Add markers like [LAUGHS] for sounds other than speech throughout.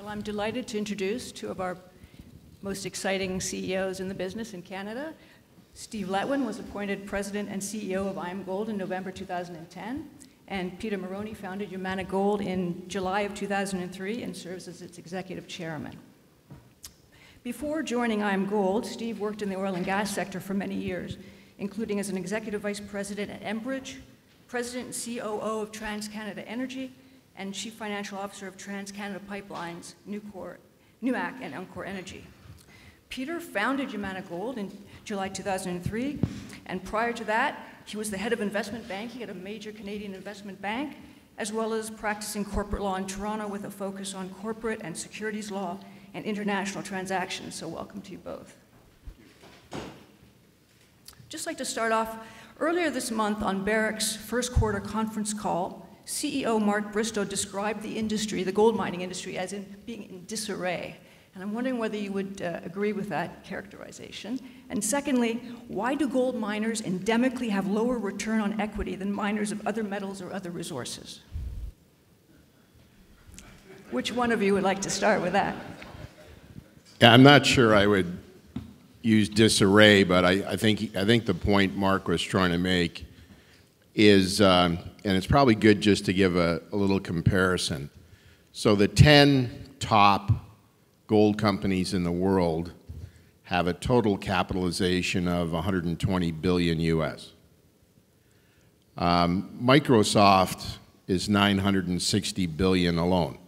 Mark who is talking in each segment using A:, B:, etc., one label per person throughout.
A: Well, I'm delighted to introduce two of our most exciting CEOs in the business in Canada. Steve Letwin was appointed president and CEO of IAMGOLD in November 2010, and Peter Marrone founded Yamana Gold in July of 2003 and serves as its executive chairman. Before joining IAMGOLD, Steve worked in the oil and gas sector for many years, including as an executive vice president at Enbridge, president and COO of TransCanada Energy, and chief financial officer of TransCanada Pipelines, Nucor, NUAC, and Encore Energy. Peter founded Yamana Gold in July 2003, and prior to that, he was the head of investment banking at a major Canadian investment bank, as well as practicing corporate law in Toronto with a focus on corporate and securities law and international transactions. So, welcome to you both. Just like to start off, earlier this month on Barrick's first quarter conference call, CEO Mark Bristow described the industry, the gold mining industry, as in being in disarray. And I'm wondering whether you would uh, agree with that characterization. And secondly, why do gold miners endemically have lower return on equity than miners of other metals or other resources? Which one of you would like to start with that?
B: Yeah, I'm not sure I would use disarray, but I, I think I think the point Mark was trying to make is, um, and it's probably good just to give a, a little comparison. So the 10 top gold companies in the world have a total capitalization of 120 billion US. Um, Microsoft is 960 billion alone.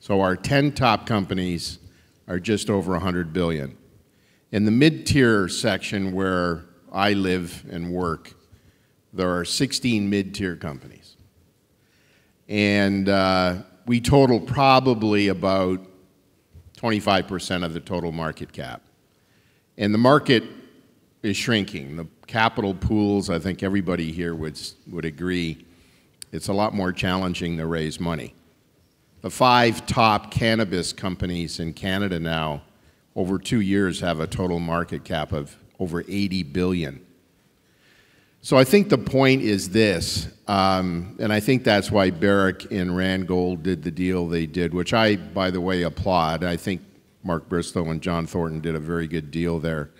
B: So our 10 top companies are just over 100 billion. In the mid-tier section where I live and work, there are 16 mid-tier companies. And uh, we total probably about 25% of the total market cap. And the market is shrinking. The capital pools, I think everybody here would, would agree, it's a lot more challenging to raise money. The five top cannabis companies in Canada now, over two years, have a total market cap of over 80 billion. So I think the point is this, um, and I think that's why Barrick and Randgold did the deal they did, which I, by the way, applaud. I think Mark Bristow and John Thornton did a very good deal there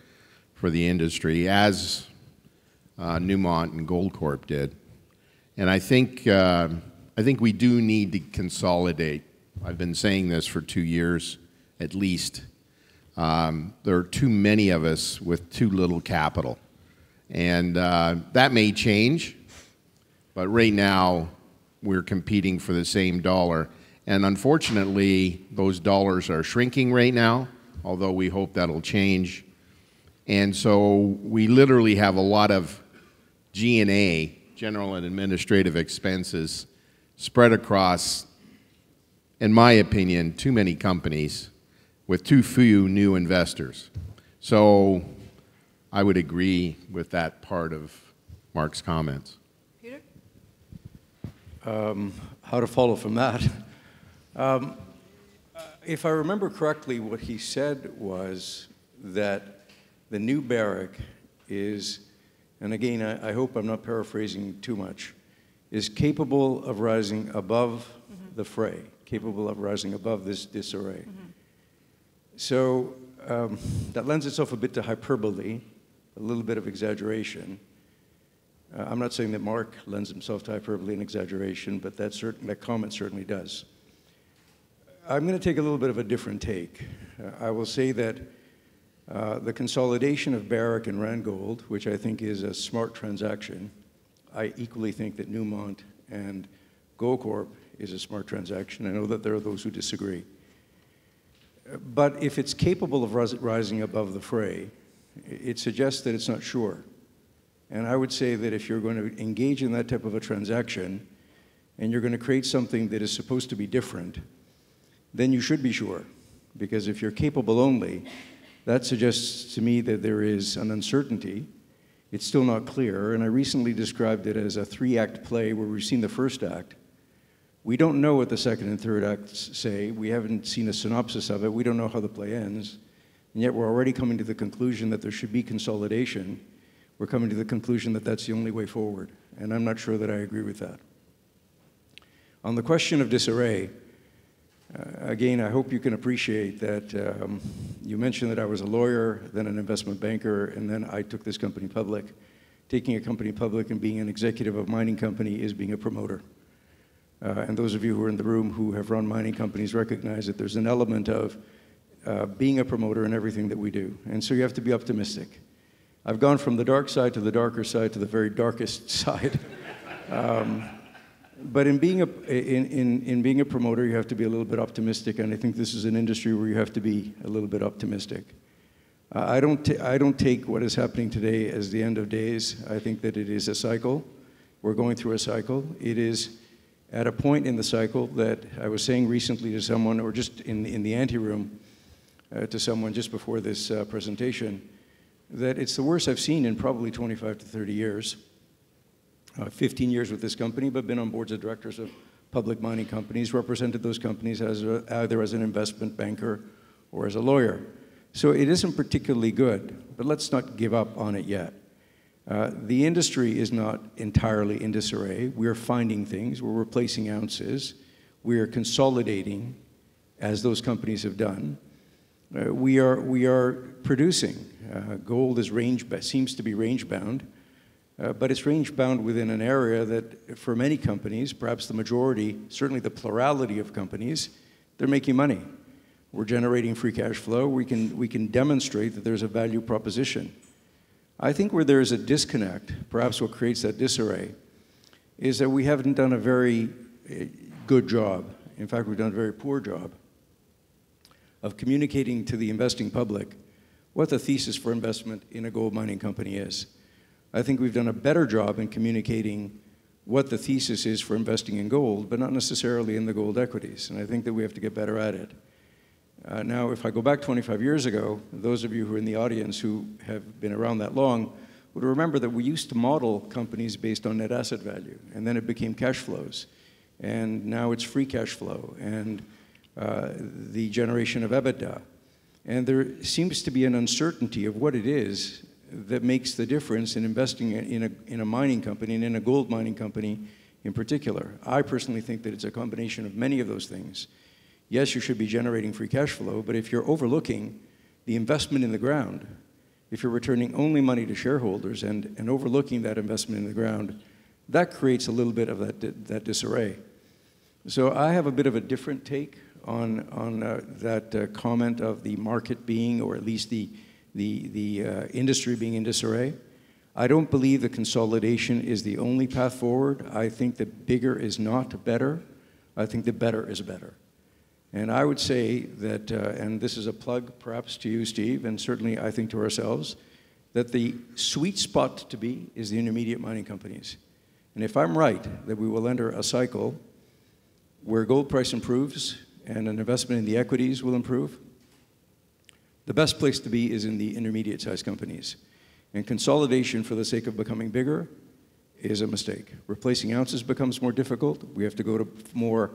B: for the industry, as uh, Newmont and Goldcorp did. And I think, uh, I think we do need to consolidate. I've been saying this for two years at least. Um, there are too many of us with too little capital. And uh, that may change, but right now we're competing for the same dollar. And unfortunately, those dollars are shrinking right now, although we hope that'll change. And so we literally have a lot of G&A, general and administrative expenses, spread across, in my opinion, too many companies with too few new investors. So I would agree with that part of Mark's comments.
A: Peter?
C: Um, how to follow from that? Um, if I remember correctly, what he said was that the new Barrick is, and again, I, I hope I'm not paraphrasing too much, is capable of rising above mm -hmm. the fray, capable of rising above this disarray. Mm -hmm. So um, that lends itself a bit to hyperbole, a little bit of exaggeration. Uh, I'm not saying that Mark lends himself to hyperbole and exaggeration, but that, that comment certainly does. I'm going to take a little bit of a different take. Uh, I will say that uh, the consolidation of Barrick and Randgold, which I think is a smart transaction, I equally think that Newmont and Goldcorp is a smart transaction. I know that there are those who disagree. But if it's capable of rising above the fray, it suggests that it's not sure. And I would say that if you're going to engage in that type of a transaction and you're going to create something that is supposed to be different, then you should be sure. Because if you're capable only, that suggests to me that there is an uncertainty. It's still not clear. And I recently described it as a three act play where we've seen the first act. We don't know what the second and third acts say. We haven't seen a synopsis of it. We don't know how the play ends. And yet we're already coming to the conclusion that there should be consolidation. We're coming to the conclusion that that's the only way forward. And I'm not sure that I agree with that. On the question of disarray, Uh, again, I hope you can appreciate that um, you mentioned that I was a lawyer, then an investment banker, and then I took this company public. Taking a company public and being an executive of a mining company is being a promoter. Uh, and those of you who are in the room who have run mining companies recognize that there's an element of uh, being a promoter in everything that we do. And so you have to be optimistic. I've gone from the dark side to the darker side to the very darkest [LAUGHS] side. um, but in being, a, in, in, in being a promoter, you have to be a little bit optimistic, and I think this is an industry where you have to be a little bit optimistic. Uh, I, don't t- I don't take what is happening today as the end of days. I think that it is a cycle. We're going through a cycle. It is at a point in the cycle that I was saying recently to someone, or just in, in the anteroom uh, to someone just before this uh, presentation, that it's the worst I've seen in probably 25 to 30 years. Uh, 15 years with this company, but been on boards of directors of public mining companies, represented those companies as a, either as an investment banker or as a lawyer. So it isn't particularly good, but let's not give up on it yet. Uh, the industry is not entirely in disarray. We're finding things, we're replacing ounces, we are consolidating as those companies have done. Uh, we, are, we are producing. Uh, gold is range, seems to be range bound. Uh, but it's range bound within an area that, for many companies, perhaps the majority, certainly the plurality of companies, they're making money. We're generating free cash flow. We can, we can demonstrate that there's a value proposition. I think where there is a disconnect, perhaps what creates that disarray, is that we haven't done a very uh, good job. In fact, we've done a very poor job of communicating to the investing public what the thesis for investment in a gold mining company is. I think we've done a better job in communicating what the thesis is for investing in gold, but not necessarily in the gold equities. And I think that we have to get better at it. Uh, now, if I go back 25 years ago, those of you who are in the audience who have been around that long would remember that we used to model companies based on net asset value, and then it became cash flows. And now it's free cash flow and uh, the generation of EBITDA. And there seems to be an uncertainty of what it is that makes the difference in investing in a, in a mining company and in a gold mining company in particular. I personally think that it's a combination of many of those things. Yes, you should be generating free cash flow, but if you're overlooking the investment in the ground, if you're returning only money to shareholders and, and overlooking that investment in the ground, that creates a little bit of that, that disarray. So I have a bit of a different take on, on uh, that uh, comment of the market being, or at least the the, the uh, industry being in disarray. I don't believe the consolidation is the only path forward. I think that bigger is not better. I think the better is better. And I would say that, uh, and this is a plug perhaps to you, Steve, and certainly I think to ourselves, that the sweet spot to be is the intermediate mining companies. And if I'm right that we will enter a cycle where gold price improves and an investment in the equities will improve, the best place to be is in the intermediate sized companies. And consolidation for the sake of becoming bigger is a mistake. Replacing ounces becomes more difficult. We have to go to more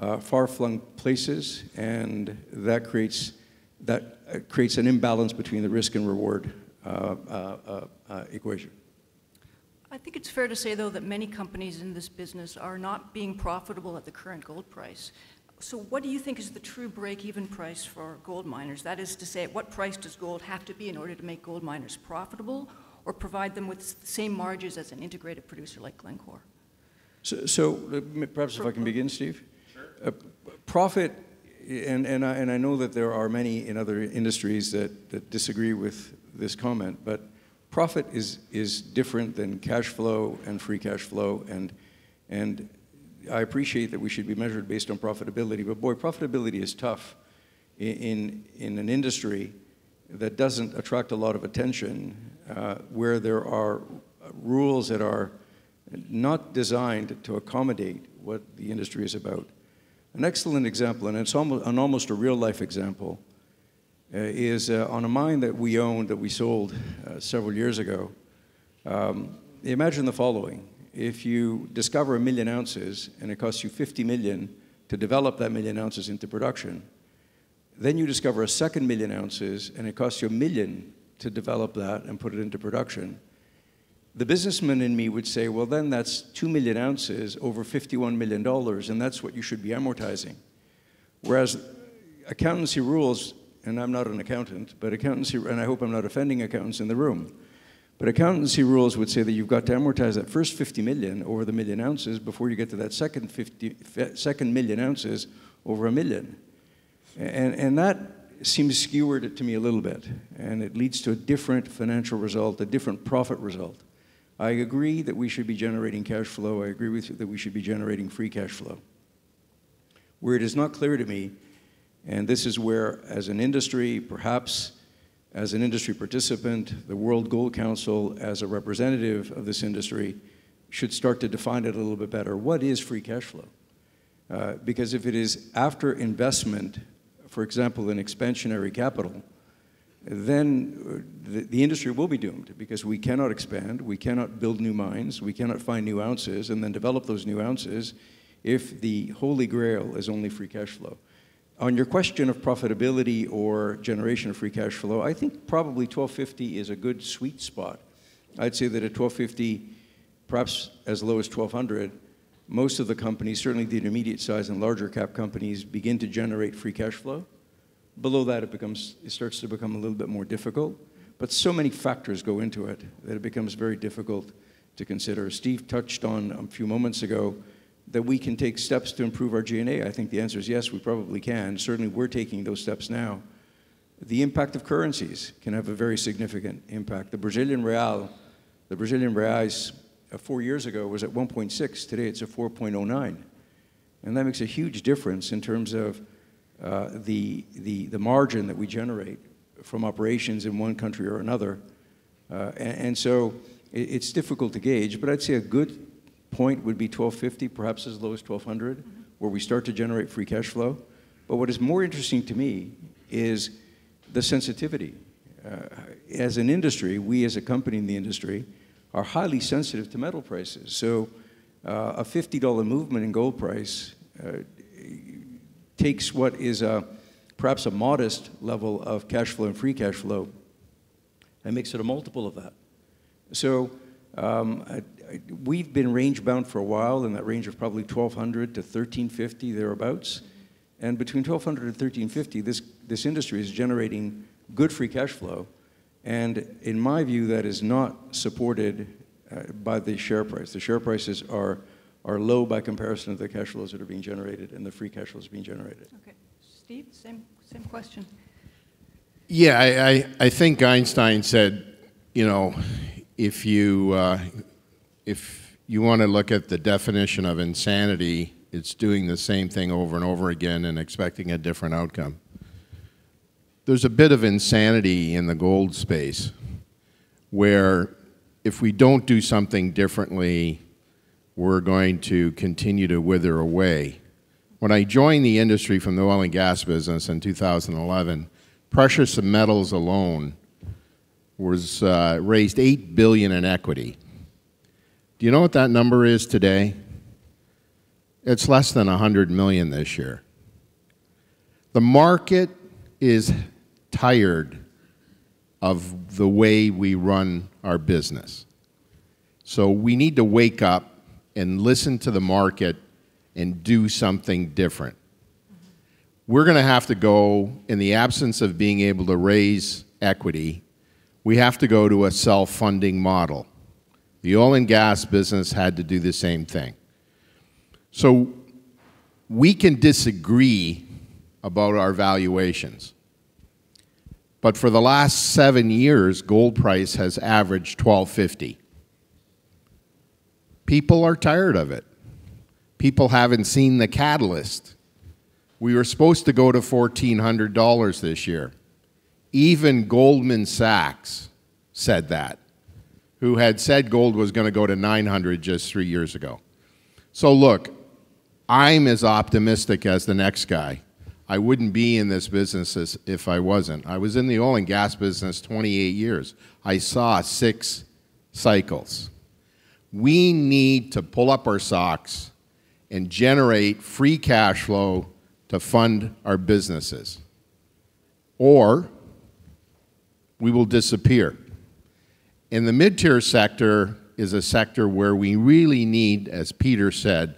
C: uh, far flung places, and that creates, that uh, creates an imbalance between the risk and reward uh, uh, uh, uh equation.
A: I think it's fair to say, though, that many companies in this business are not being profitable at the current gold price. So what do you think is the true break-even price for gold miners? That is to say, at what price does gold have to be in order to make gold miners profitable or provide them with the same margins as an integrated producer like Glencore?
C: So, so uh, perhaps if I can begin, Steve? Sure. Uh, profit, and, and, I, and I know that there are many in other industries that, that disagree with this comment, but profit is, is different than cash flow and free cash flow and, and I appreciate that we should be measured based on profitability, but boy, profitability is tough in, in, in an industry that doesn't attract a lot of attention, uh, where there are rules that are not designed to accommodate what the industry is about. An excellent example, and it's almost, an almost a real life example, uh, is uh, on a mine that we owned that we sold uh, several years ago. Um, imagine the following if you discover a million ounces and it costs you 50 million to develop that million ounces into production, then you discover a second million ounces and it costs you a million to develop that and put it into production. The businessman in me would say, well, then that's 2 million ounces over $51 million, and that's what you should be amortizing. Whereas accountancy rules, and I'm not an accountant, but accountancy, and I hope I'm not offending accountants in the room, but accountancy rules would say that you've got to amortize that first 50 million over the million ounces before you get to that second, 50, second million ounces over a million. And, and that seems skewered to me a little bit, and it leads to a different financial result, a different profit result. I agree that we should be generating cash flow. I agree with you that we should be generating free cash flow. Where it is not clear to me, and this is where, as an industry, perhaps as an industry participant, the World Gold Council, as a representative of this industry, should start to define it a little bit better. What is free cash flow? Uh, because if it is after investment, for example, in expansionary capital, then uh, the, the, industry will be doomed because we cannot expand, we cannot build new mines, we cannot find new ounces and then develop those new ounces if the holy grail is only free cash flow. On your question of profitability or generation of free cash flow, I think probably 1250 is a good sweet spot. I'd say that at 1250, perhaps as low as 1200, most of the companies, certainly the intermediate size and larger cap companies, begin to generate free cash flow. Below that, it, becomes, it starts to become a little bit more difficult. But so many factors go into it that it becomes very difficult to consider. Steve touched on a few moments ago that we can take steps to improve our G&A. I think the answer is yes, we probably can. Certainly, we're taking those steps now. The impact of currencies can have a very significant impact. The Brazilian real, the Brazilian reais uh, four years ago was at 1.6. Today, it's at 4.09. And that makes a huge difference in terms of uh, the, the, the margin that we generate from operations in one country or another. Uh, and, and, so it, it's difficult to gauge, but I'd say a good point would be 1250, perhaps as low as 1200, where we start to generate free cash flow. But what is more interesting to me is the sensitivity. Uh, as an industry, we as a company in the industry are highly sensitive to metal prices. So uh, a $50 movement in gold price uh, takes what is a, perhaps a modest level of cash flow and free cash flow and makes it a multiple of that. So um, we've been range bound for a while in that range of probably 1200 to 1350 thereabouts. And between 1200 and 1350, this, this industry is generating good free cash flow. And in my view, that is not supported uh, by the share price. The share prices are are low by comparison to the cash flows that are being generated and the free cash flows being generated.
A: Okay. Steve, same, same question.
B: Yeah, I, I, I think Einstein said, you know, if you, uh, if you want to look at the definition of insanity, it's doing the same thing over and over again and expecting a different outcome. There's a bit of insanity in the gold space where if we don't do something differently we're going to continue to wither away. When I joined the industry from the oil and gas business in 2011, precious metals alone was uh, raised 8 billion in equity. Do you know what that number is today? It's less than 100 million this year. The market is tired of the way we run our business. So we need to wake up and listen to the market and do something different. We're going to have to go, in the absence of being able to raise equity, we have to go to a self funding model. The oil and gas business had to do the same thing. So we can disagree about our valuations. But for the last seven years, gold price has averaged 1250. People are tired of it. People haven't seen the catalyst. We were supposed to go to $1,400 this year. Even Goldman Sachs said that, who had said gold was going to go to 900 just three years ago. So look, I'm as optimistic as the next guy. I wouldn't be in this business if I wasn't. I was in the oil and gas business 28 years. I saw six cycles. We need to pull up our socks and generate free cash flow to fund our businesses. Or we will disappear. And the mid tier sector is a sector where we really need, as Peter said,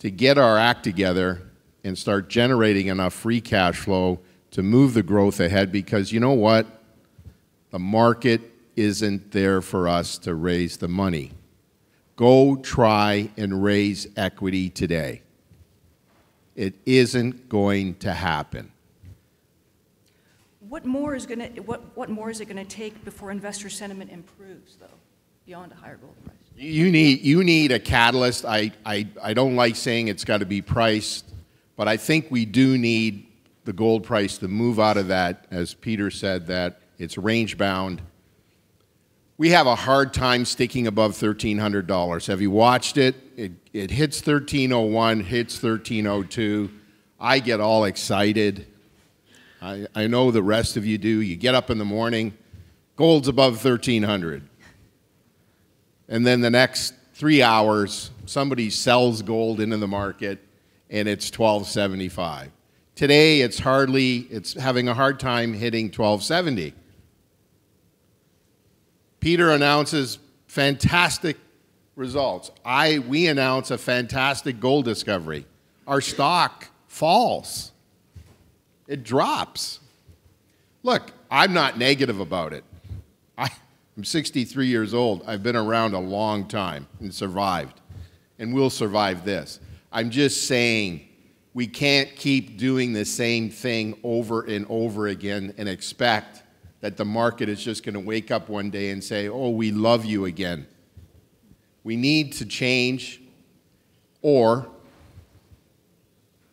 B: to get our act together and start generating enough free cash flow to move the growth ahead because you know what? The market isn't there for us to raise the money. Go try and raise equity today. It isn't going to happen.
A: What more is going to, what, what more is it going to take before investor sentiment improves, though, beyond a higher gold price?
B: You need, you need a catalyst. I, I, I don't like saying it's got to be priced, but I think we do need the gold price to move out of that, as Peter said, that it's range bound. We have a hard time sticking above $1,300. Have you watched it? It, it hits 1301, hits 1302. I get all excited. I, I know the rest of you do. You get up in the morning, gold's above 1300. And then the next three hours, somebody sells gold into the market and it's 1275. Today, it's hardly, it's having a hard time hitting 1270. Peter announces fantastic results. I, we announce a fantastic gold discovery. Our stock falls it drops. Look, I'm not negative about it. I, am 63 years old. I've been around a long time and survived, and we'll survive this. I'm just saying we can't keep doing the same thing over and over again and expect that the market is just going to wake up one day and say, oh, we love you again. We need to change, or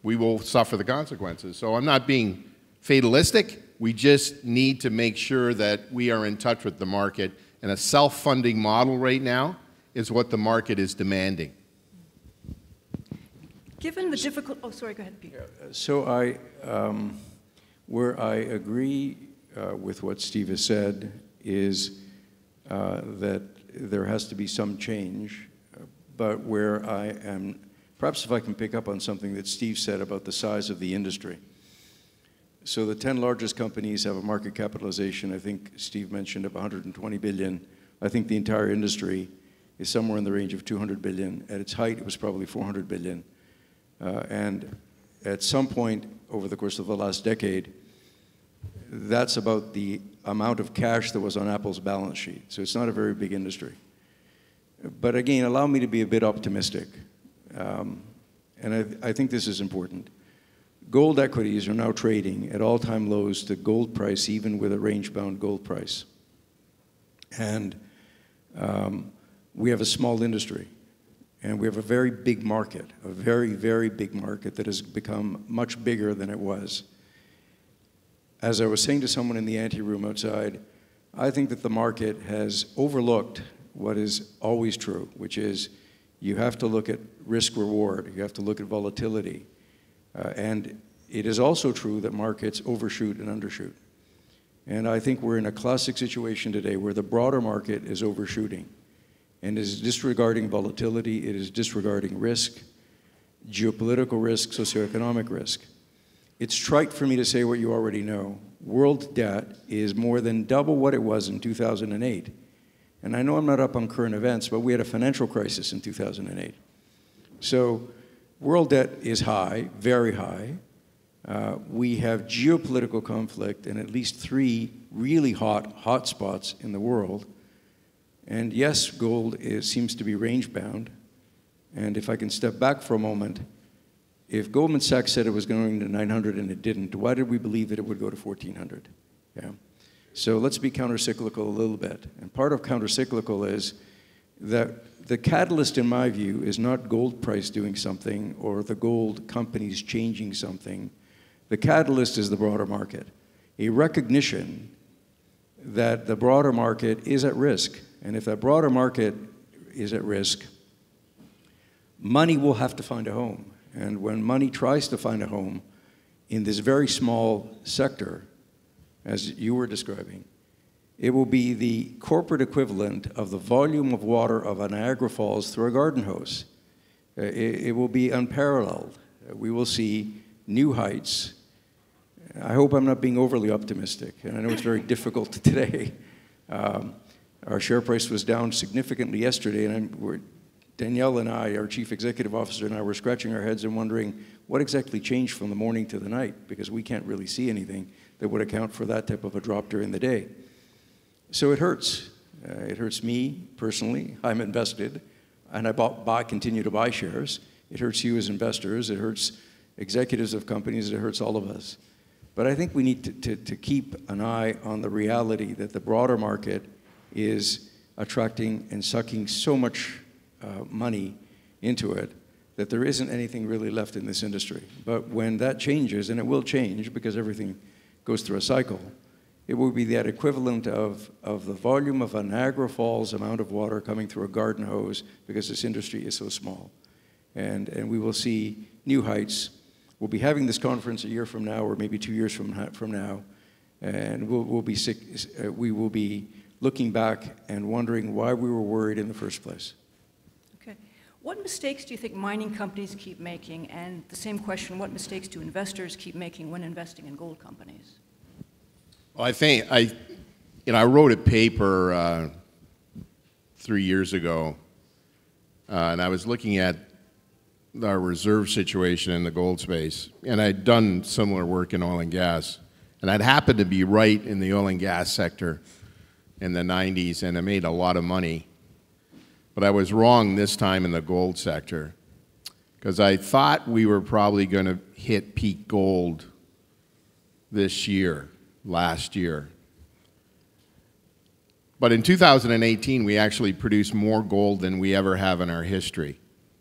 B: we will suffer the consequences. So I'm not being fatalistic. We just need to make sure that we are in touch with the market. And a self funding model right now is what the market is demanding.
A: Given the difficult, oh, sorry, go ahead, Peter.
C: So I, um, where I agree uh, with what Steve has said is uh, that there has to be some change, but where I am Perhaps if I can pick up on something that Steve said about the size of the industry. So the 10 largest companies have a market capitalization, I think Steve mentioned, of 120 billion. I think the entire industry is somewhere in the range of 200 billion. At its height, it was probably 400 billion. Uh, and at some point over the course of the last decade, that's about the amount of cash that was on Apple's balance sheet. So it's not a very big industry. But again, allow me to be a bit optimistic. Um, and I, I think this is important. Gold equities are now trading at all time lows to gold price, even with a range bound gold price. And um, we have a small industry. And we have a very big market, a very, very big market that has become much bigger than it was. As I was saying to someone in the ante room outside, I think that the market has overlooked what is always true, which is you have to look at risk reward, you have to look at volatility. Uh, and it is also true that markets overshoot and undershoot. And I think we're in a classic situation today where the broader market is overshooting and is disregarding volatility, it is disregarding risk, geopolitical risk, socioeconomic risk. It's trite for me to say what you already know. World debt is more than double what it was in 2008. And I know I'm not up on current events, but we had a financial crisis in 2008. So world debt is high, very high. Uh, we have geopolitical conflict in at least three really hot hotspots in the world. And yes, gold is, seems to be range bound. And if I can step back for a moment, if Goldman Sachs said it was going to 900 and it didn't, why did we believe that it would go to 1400? Yeah. So let's be countercyclical a little bit. And part of countercyclical is that the catalyst, in my view, is not gold price doing something or the gold companies changing something. The catalyst is the broader market. A recognition that the broader market is at risk. And if that broader market is at risk, money will have to find a home. And when money tries to find a home in this very small sector, as you were describing, it will be the corporate equivalent of the volume of water of a Niagara Falls through a garden hose. Uh, it, it will be unparalleled. We will see new heights. I hope I'm not being overly optimistic, and I know it's very [LAUGHS] difficult today. Um, our share price was down significantly yesterday, and Danielle and I, our chief executive officer and I, were scratching our heads and wondering what exactly changed from the morning to the night because we can't really see anything that would account for that type of a drop during the day. So it hurts. Uh, it hurts me personally. I'm invested, and I bought, buy, continue to buy shares. It hurts you as investors. It hurts executives of companies. It hurts all of us. But I think we need to, to, to keep an eye on the reality that the broader market is attracting and sucking so much uh, money into it that there isn't anything really left in this industry. But when that changes, and it will change because everything goes through a cycle, it would be that equivalent of, of the volume of a Niagara Falls amount of water coming through a garden hose because this industry is so small. And, and we will see new heights. We'll be having this conference a year from now or maybe two years from, from now, and we'll, we'll be sick, uh, we will be looking back and wondering why we were worried in the first place.
A: What mistakes do you think mining companies keep making? And the same question, what mistakes do investors keep making when investing in gold companies?
B: Well, I think I, you know, I wrote a paper uh, three years ago, uh, and I was looking at our reserve situation in the gold space, and I'd done similar work in oil and gas, and I'd happened to be right in the oil and gas sector in the 90s, and I made a lot of money. But I was wrong this time in the gold sector because I thought we were probably going to hit peak gold this year last year. But in 2018, we actually produced more gold than we ever have in our history.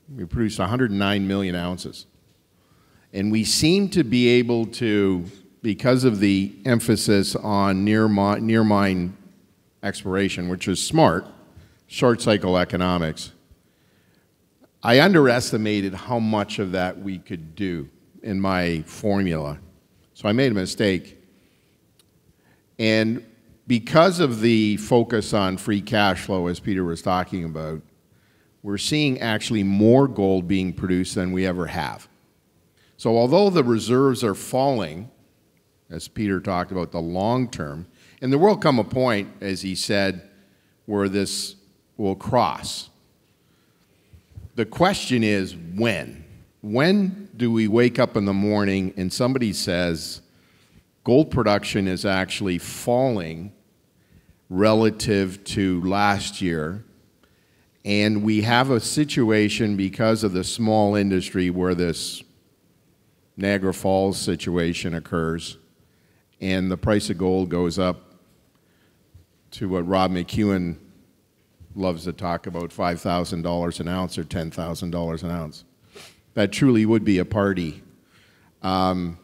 B: We produced 109 million ounces. And we seem to be able to, because of the emphasis on near, near mine exploration, which is smart, short cycle economics, I underestimated how much of that we could do in my formula. So I made a mistake and because of the focus on free cash flow, as Peter was talking about, we're seeing actually more gold being produced than we ever have. So although the reserves are falling, as Peter talked about, the long term, and there will come a point, as he said, where this will cross. The question is when? When do we wake up in the morning and somebody says, gold production is actually falling relative to last year. And we have a situation because of the small industry where this Niagara Falls situation occurs and the price of gold goes up to what Rob McEwen loves to talk about $5,000 an ounce or $10,000 an ounce. That truly would be a party. Um,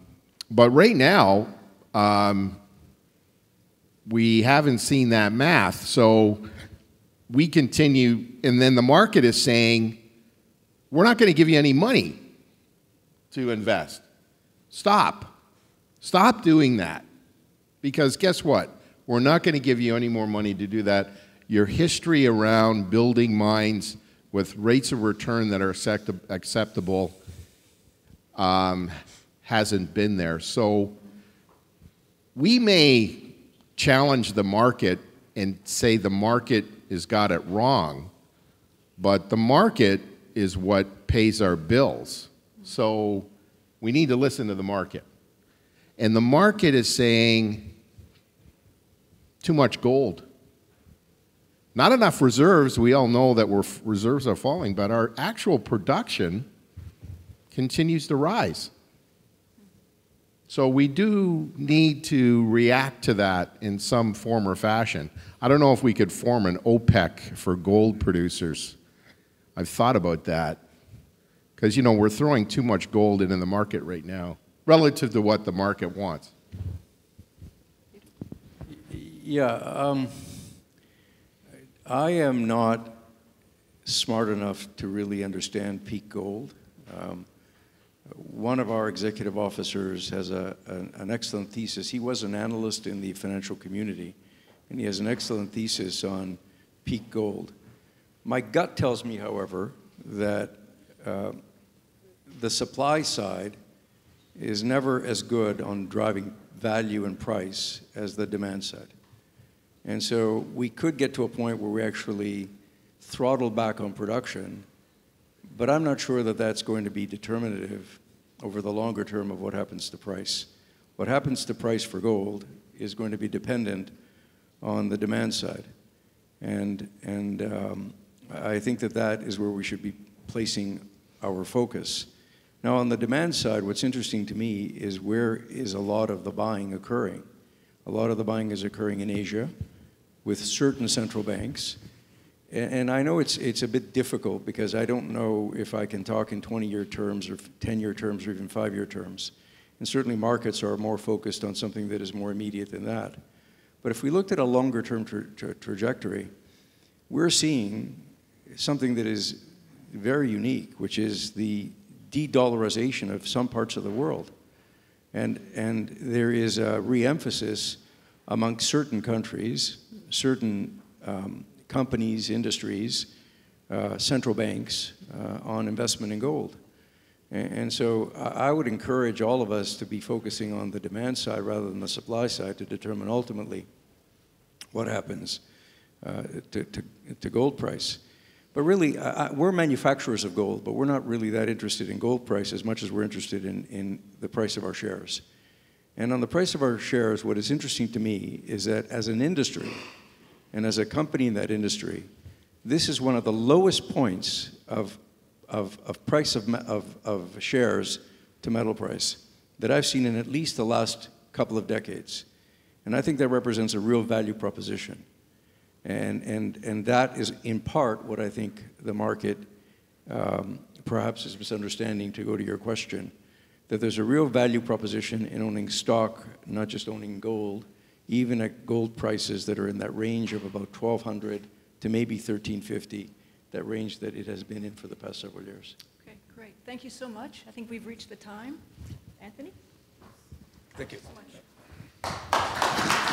B: but right now, um, we haven't seen that math. So we continue, and then the market is saying, we're not going to give you any money to invest. Stop. Stop doing that. Because guess what? We're not going to give you any more money to do that. Your history around building mines with rates of return that are acceptable um, hasn't been there. So we may challenge the market and say the market has got it wrong, but the market is what pays our bills. So we need to listen to the market. And the market is saying too much gold. Not enough reserves. We all know that reserves are falling, but our actual production continues to rise. So we do need to react to that in some form or fashion. I don't know if we could form an OPEC for gold producers. I've thought about that. Because, you know, we're throwing too much gold into the market right now relative to what the market wants.
C: Yeah, um, I am not smart enough to really understand peak gold. Um, one of our executive officers has a, an, an, excellent thesis. He was an analyst in the financial community, and he has an excellent thesis on peak gold. My gut tells me, however, that uh, the supply side is never as good on driving value and price as the demand side. And so we could get to a point where we actually throttle back on production but I'm not sure that that's going to be determinative over the longer term of what happens to price. What happens to price for gold is going to be dependent on the demand side. And, and um, I think that that is where we should be placing our focus. Now, on the demand side, what's interesting to me is where is a lot of the buying occurring? A lot of the buying is occurring in Asia with certain central banks. And, I know it's, it's a bit difficult because I don't know if I can talk in 20 year terms or 10 year terms or even five year terms. And certainly markets are more focused on something that is more immediate than that. But if we looked at a longer term tra tra trajectory, we're seeing something that is very unique, which is the de-dollarization of some parts of the world. And, and there is a re-emphasis among certain countries, certain um, companies, industries, uh, central banks uh, on investment in gold. And, so I would encourage all of us to be focusing on the demand side rather than the supply side to determine ultimately what happens uh, to, to, to gold price. But really, we're manufacturers of gold, but we're not really that interested in gold price as much as we're interested in, in the price of our shares. And on the price of our shares, what is interesting to me is that as an industry, and as a company in that industry, this is one of the lowest points of, of, of price of, of, of shares to metal price that I've seen in at least the last couple of decades. And I think that represents a real value proposition. And, and, and that is in part what I think the market um, perhaps is misunderstanding to go to your question, that there's a real value proposition in owning stock, not just owning gold, even at gold prices that are in that range of about 1200 to maybe 1350, that range that it has been in for the past several years.
A: Okay, great. Thank you so much. I think we've reached the time. Anthony?
C: Thank you.
A: So much.